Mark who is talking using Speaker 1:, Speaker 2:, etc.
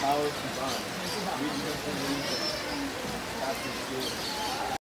Speaker 1: power to
Speaker 2: bond.